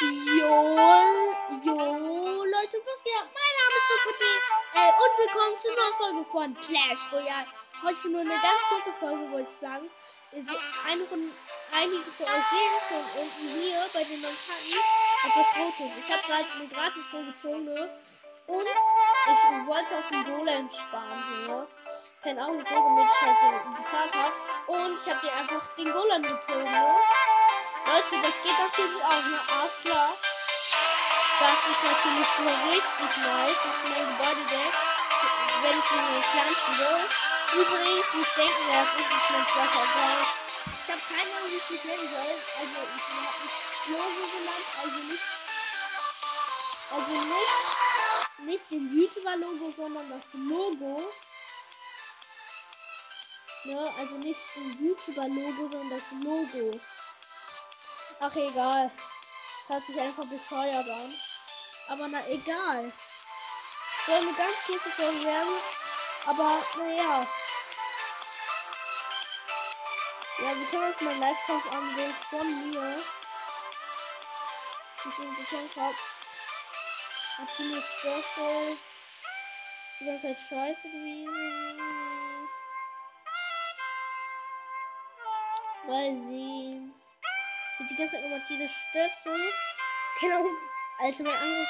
Jo, jo, Leute, was geht? Mein Name ist Sokoti äh, und willkommen zur neuen Folge von Clash Royale. Heute nur eine ganz kurze Folge, wollte ich sagen. Eine von, einige von euch sehen schon unten hier bei den Mandanten etwas Rotes. Ich habe gerade eine gratis gezogen ne? und ich wollte aus dem Golem sparen. Ne? Keine Ahnung, wieso, damit ich halt den bezahlt habe. Und ich habe dir einfach den Golem gezogen. Ne? Leute, das geht natürlich auch, ne? Alles klar. Das ist natürlich so richtig nice. Das ist mein Gebäudedeck. Wenn ich ihn pflanzen will. Übrigens, nicht denken, das ist nicht mein zweiter Account. Ich habe keine Ahnung, wie ich nennen soll. Also, ich habe mich Logo genannt, also nicht. Also nicht, nicht den YouTuber-Logo, sondern das Logo. Ne, also nicht den YouTuber-Logo, sondern das Logo. Ach egal. Hört sich einfach bescheuert an. Aber na egal. Soll eine ganz kurze Folge werden. Aber naja. Ja, wir können uns mal Live-Kampf ansehen von mir. Ich bin gekämpft. Hab die mir Special. Die ganze Zeit scheiße gewesen. Weil sie die ganze Zeit nur Martine Stössel. Genau. Alter, mein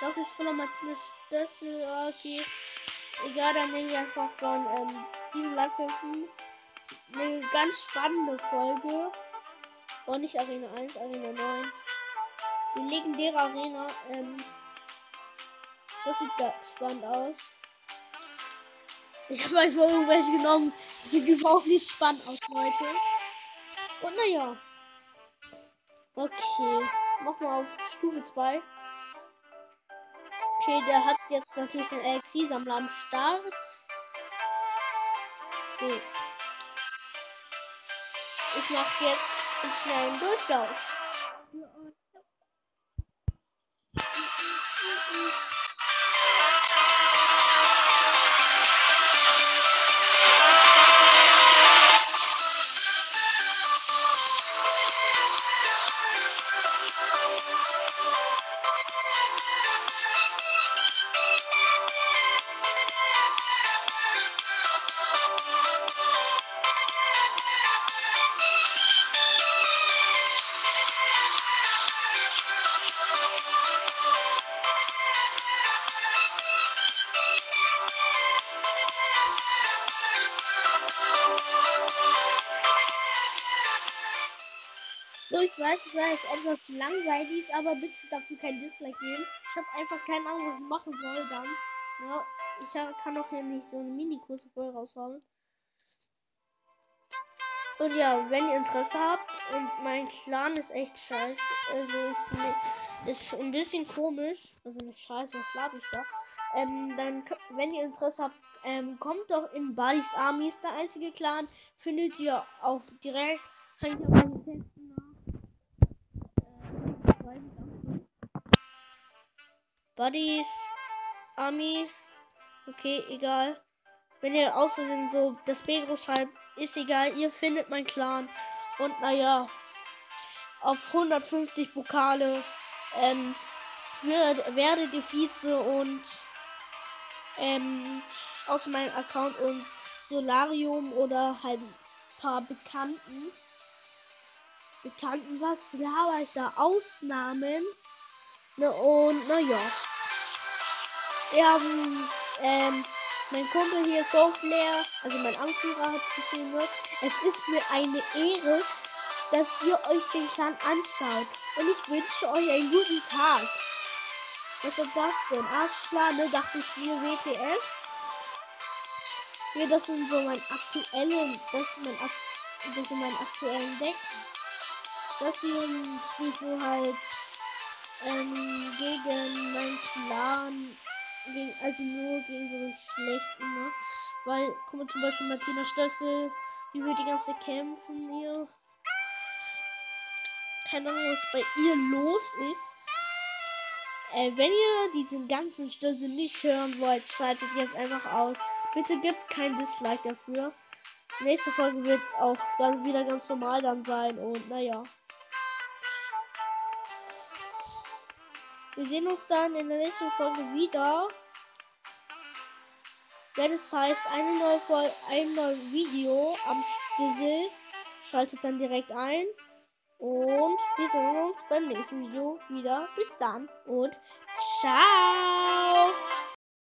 Loch ist voller Martine Stössel. Okay. Egal, dann nehmen wir einfach von ähm, diesen Landkämpfen eine ganz spannende Folge. Und nicht Arena 1, Arena 9. Die legendäre Arena. Ähm, das sieht da spannend aus. Ich habe einfach irgendwelche genommen. Die sieht überhaupt nicht spannend aus, Leute. Und naja. Okay, machen wir auf Stufe 2. Okay, der hat jetzt natürlich den Elixir-Sammler am Start. Okay. Ich mache jetzt einen schnellen Durchlauf. Ich weiß, ich weiß, etwas langweilig, aber bitte dafür kein Dislike geben. Ich habe einfach keine Ahnung, was ich machen soll dann. Ja, ich kann auch hier nicht so eine mini-kurze Folge raushauen. Und ja, wenn ihr Interesse habt und mein Clan ist echt scheiße, also ist, ist ein bisschen komisch, also nicht scheiße, was labe ich da? Ähm, dann, wenn ihr Interesse habt, ähm, kommt doch in Buddy's Army, ist der einzige Clan, findet ihr auf direkt, kann ich Buddies, Army. Okay, egal. Wenn ihr außerdem so das B groß schreibt, ist egal. Ihr findet mein Clan. Und naja, auf 150 Pokale ähm, wird, werde die Vize und ähm, aus meinem Account und Solarium oder halt ein paar Bekannten. Bekannten, was laber ich da? Ausnahmen. Ne, und naja. Wir haben, ähm, mein Kumpel hier so leer, also mein Anführer hat geschrieben, es ist mir eine Ehre, dass ihr euch den Clan anschaut. Und ich wünsche euch einen guten Tag. Was ist das denn? Alles klar, ne? Dachte ich mir WTF. Hier, das sind so mein aktuellen, das ist mein, das sind mein aktuellen Deck. Das hier spielt so halt ähm, gegen meinen Clan, gegen, also nur gegen so schlechten, ne? Weil, guck mal zum Beispiel Martina Stössel, die würde die ganze kämpfen hier. Keine Ahnung, was bei ihr los ist. Äh, wenn ihr diesen ganzen Stössel nicht hören wollt, schaltet jetzt einfach aus. Bitte gibt kein Dislike dafür. Nächste Folge wird auch dann wieder ganz normal dann sein und naja. Wir sehen uns dann in der nächsten Folge wieder. Wenn es heißt, eine neue Folge, ein neues Video am Stissel. Schaltet dann direkt ein. Und wir sehen uns beim nächsten Video wieder. Bis dann und ciao!